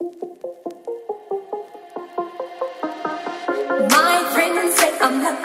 My friends say I'm not